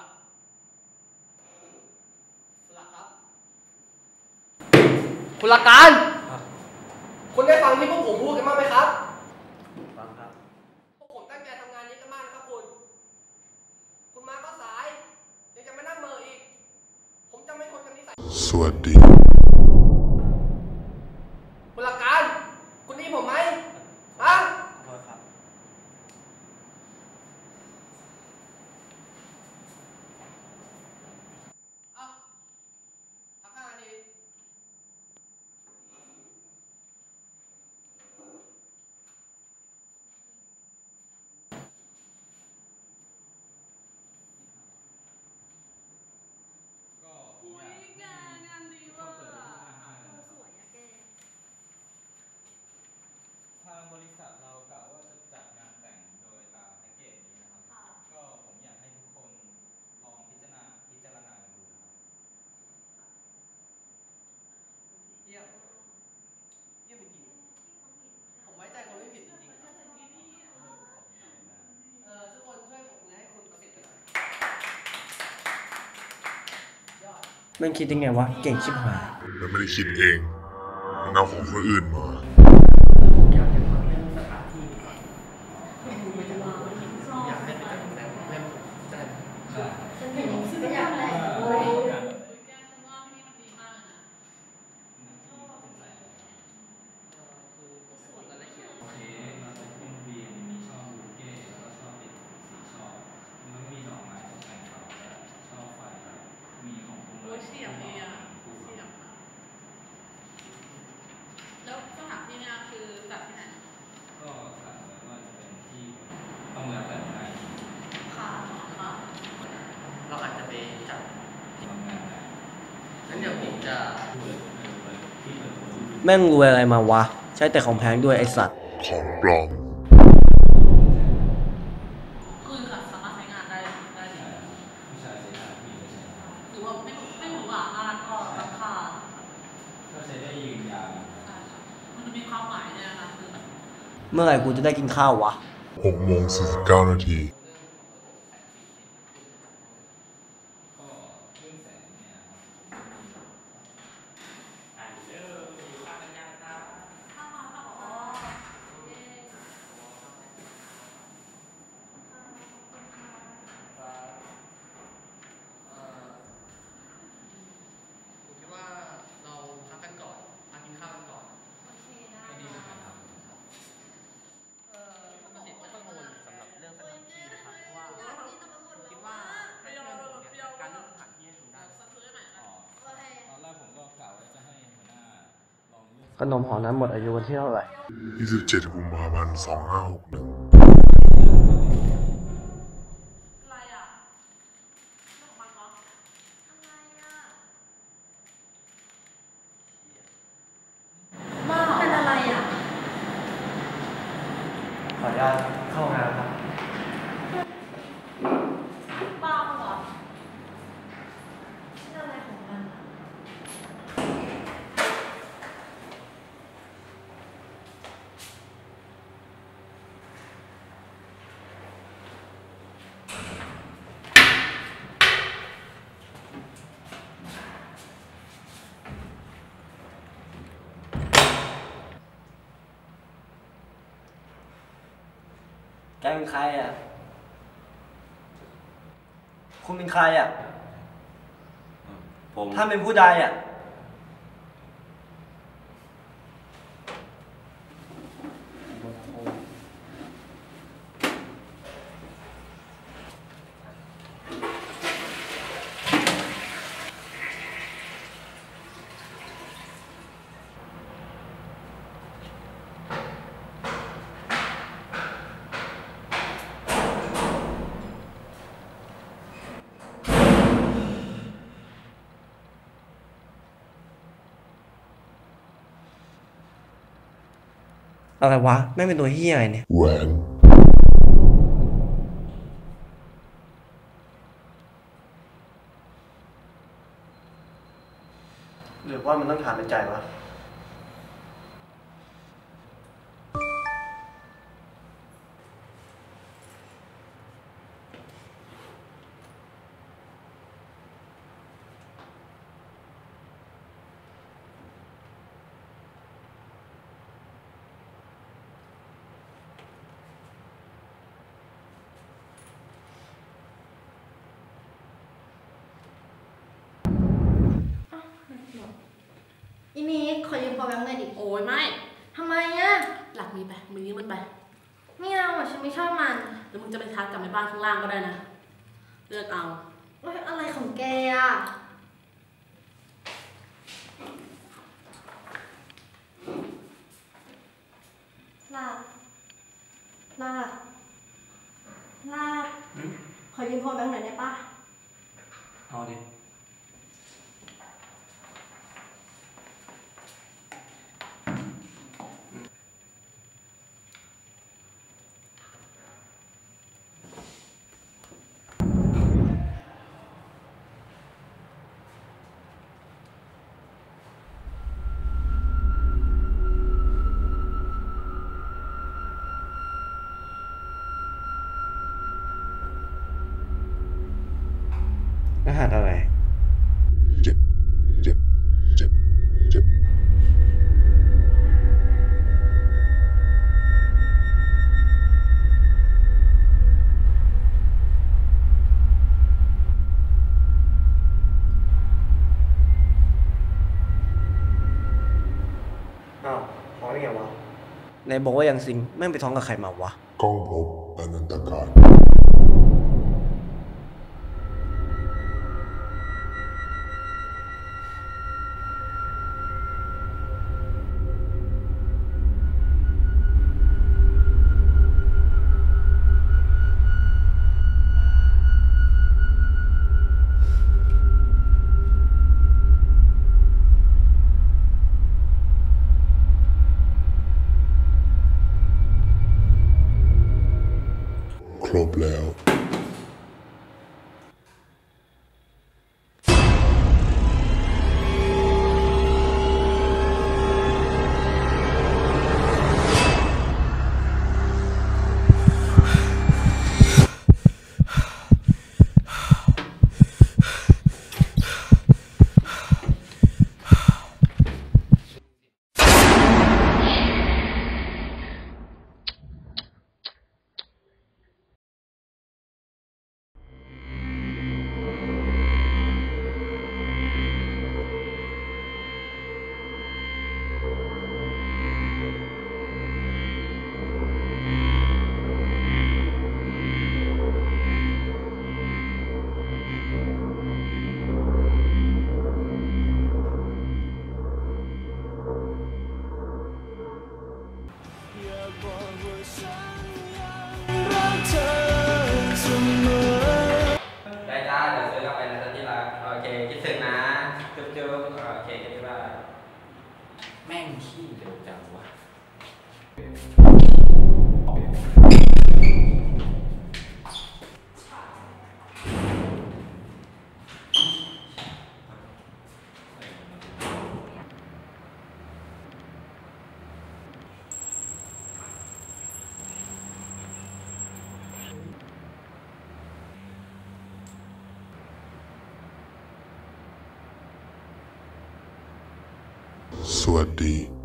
ลับ สลับครับ คุณลักการ คุณได้ฟังที่พวกผมพูดกันบ้างไหมครับ ฟังครับ พวกผมตั้งใจทำงานนี้กันมากครับคุณ คุณมาก็สาย ยังจะมานั่งเมออีก ผมจะไม่คนกันนิสัยสวัสดี แม่งคิดยังไงวะ เก่งชิบหาย มันไม่ได้คิดเอง มันเอาของคนอื่นมา คือจัดที่ไหนก็สั่ว่าจะเป็นที่ต้องแรับแต่ไทยค่ะค่ะเราอาจจะไปจัดทำงานได้งั้นเดี๋ยวผมจะปีนเปิแม่งรวยอะไรมาวะ ใช้แต่ของแพงด้วยไอสัตว์ของปลอม เมื่อไหร่กูจะได้กินข้าววะหกโมงสี่สิบเก้านาที ขนมหอนั้นหมดอายุวันที่เท่าไหร่ 27กุมภาพันธ์2561ขออนุญาตเข้าห้องน้ำครับ แกเป็นใครอะ คุณเป็นใครอะ ผม ท่าเป็นผู้ใดอะ อะไรวะแม่งเป็นตัวเฮียอะไรเนี่ยแหวนหรือว่ามันต้องถามในใจวะ อีนี้ขอยืมพอแบงค์หน่อยดิ โอ้ยไม่ ทำไมอะหลักมีไปมึงยืมมันไป ไม่เอาอะฉันไม่ชอบมันหรือมึงจะไปทักกับในบ้านข้างล่างก็ได้นะ เลือกเอาเอ้ยอะไรของแกอะลาบลาบลาบขอยืมพอแบงค์หน่อยได้ปะ รหัสอะไรเจ็บเจ็บเจ็บเจ็บอ้าวท้องได้ไงวะไหนบอกว่ายังซิงแม่งไปท้องกับใครมาวะกล้องพบอนันตการ คร แม่งขี้เร็วจังวะ สวัสดี